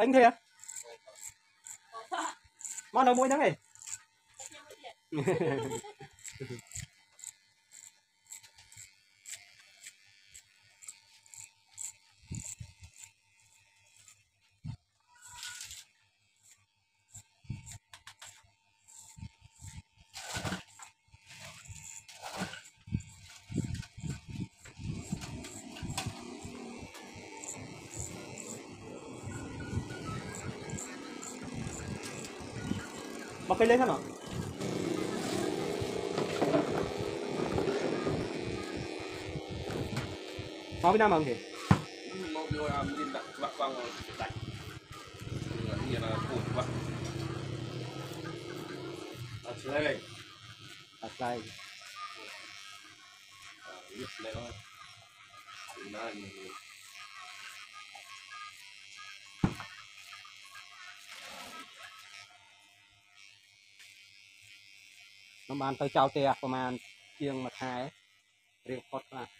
anh thế à? Món đầu mũi nhá này cây lên xem nào Mau Việt Nam không thì mau vô làm tin đặt quăng vào đặt như là vặt đặt đây đặt đây. Biết đây thôi. Na như nó ខ្ញុំបានទៅចោលផ្ទះប្រហែលជាងមួយខែរៀងផុតខ្លះ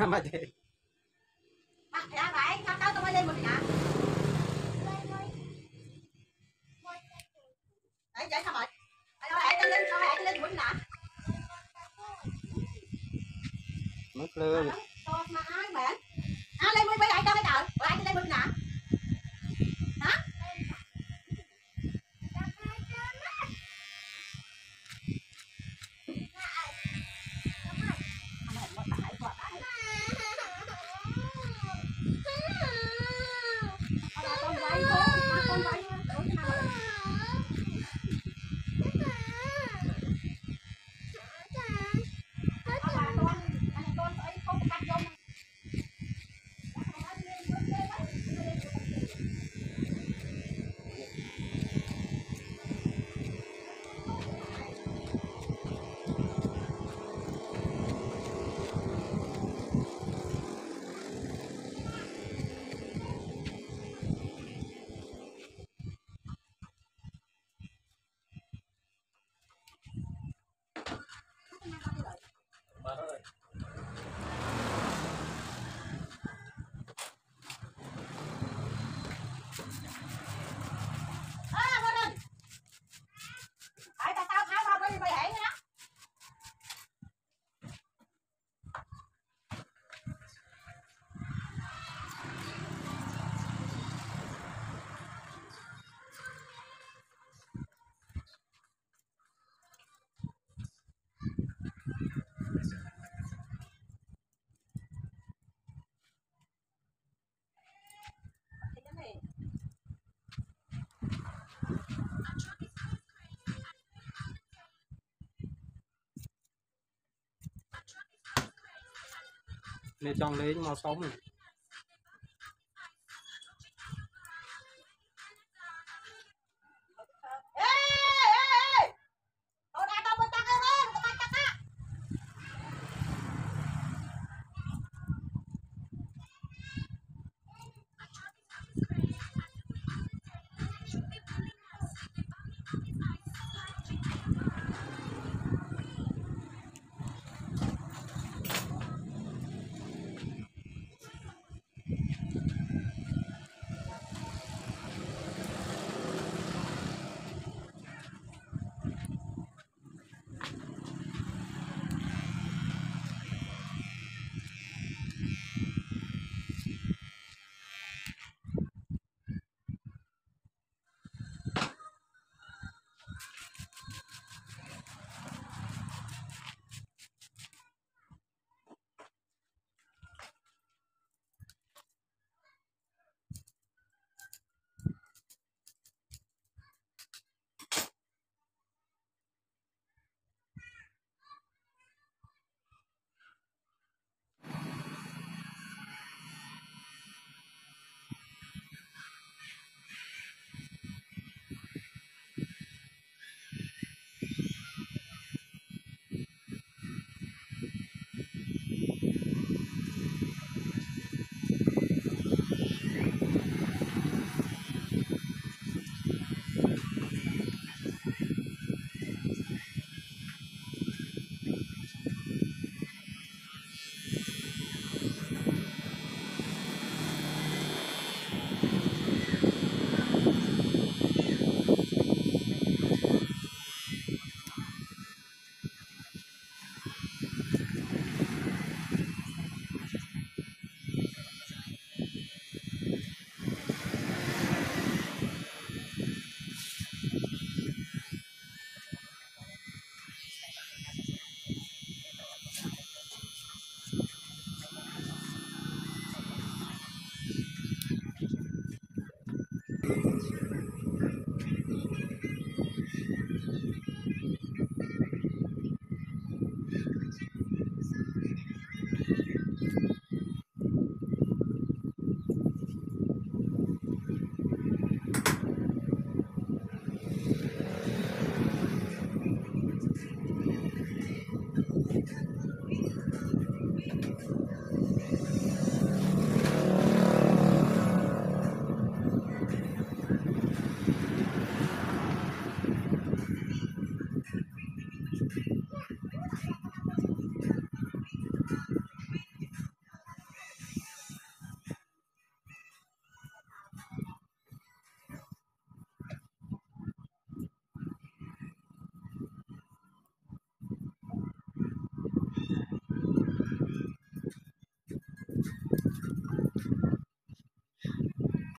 Sama din. Ah, kaya ba? Ay, eh, kakatawa lang mo rin nên trong lấy màu sống này.